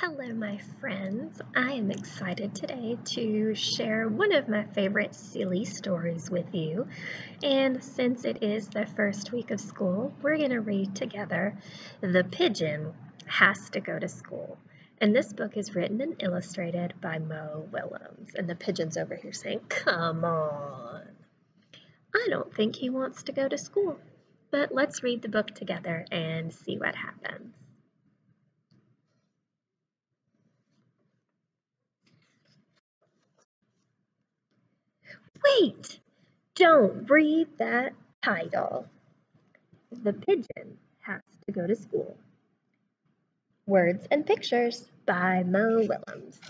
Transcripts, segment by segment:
Hello, my friends. I am excited today to share one of my favorite silly stories with you. And since it is the first week of school, we're going to read together The Pigeon Has to Go to School. And this book is written and illustrated by Mo Willems. And the pigeon's over here saying, Come on. I don't think he wants to go to school. But let's read the book together and see what happens. Wait! Don't read that title. The pigeon has to go to school. Words and Pictures by Mo Willems.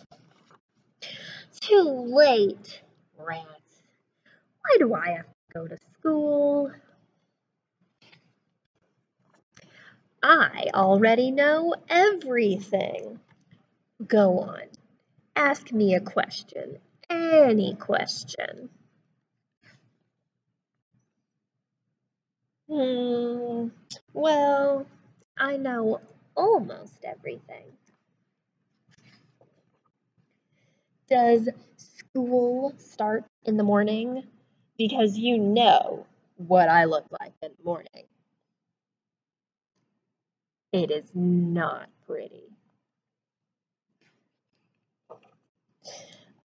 Too late, rats. Why do I have to go to school? I already know everything. Go on. Ask me a question. Any question. Hmm, well, I know almost everything. Does school start in the morning? Because you know what I look like in the morning. It is not pretty.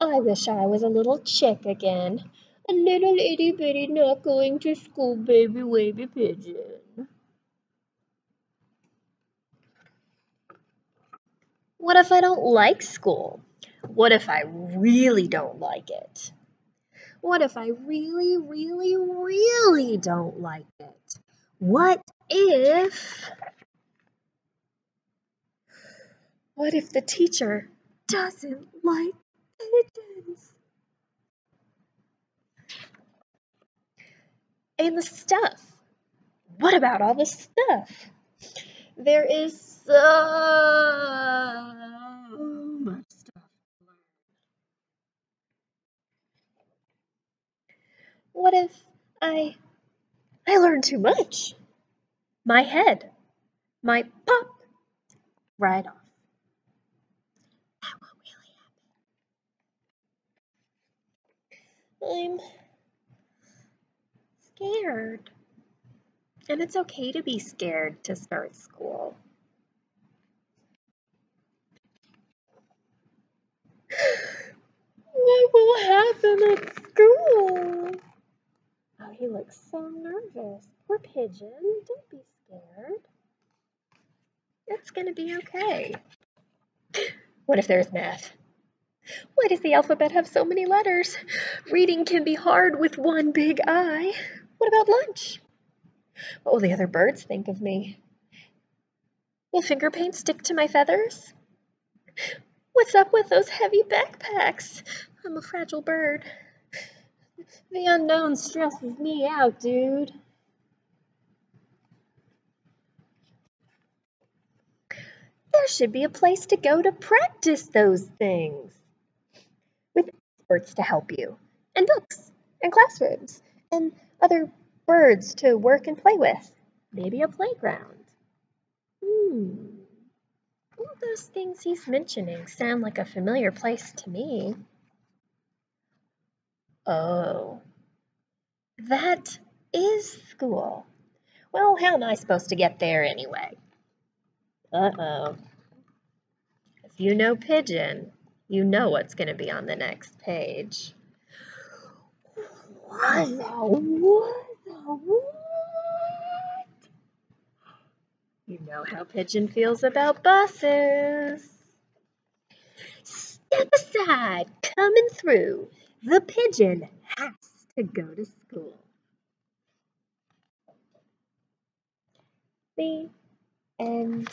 I wish I was a little chick again. A little itty bitty not going to school baby wavy pigeon. What if I don't like school? What if I really don't like it? What if I really, really, really don't like it? What if... What if the teacher doesn't like pigeons? And the stuff. What about all the stuff? There is so much stuff. What if I I learn too much? My head might pop right off. That won't really happen. I'm scared. And it's okay to be scared to start school. What will happen at school? Oh, he looks so nervous. Poor pigeon. Don't be scared. It's going to be okay. What if there's math? Why does the alphabet have so many letters? Reading can be hard with one big I. What about lunch? What will the other birds think of me? Will finger paint stick to my feathers? What's up with those heavy backpacks? I'm a fragile bird. The unknown stresses me out, dude. There should be a place to go to practice those things. With experts to help you, and books, and classrooms, and other birds to work and play with. Maybe a playground. Hmm. All those things he's mentioning sound like a familiar place to me. Oh. That is school. Well, how am I supposed to get there anyway? Uh-oh. If you know Pigeon, you know what's going to be on the next page. What what what? You know how Pigeon feels about buses. Step aside, coming through. The pigeon has to go to school. The end.